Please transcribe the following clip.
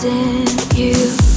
abandon you.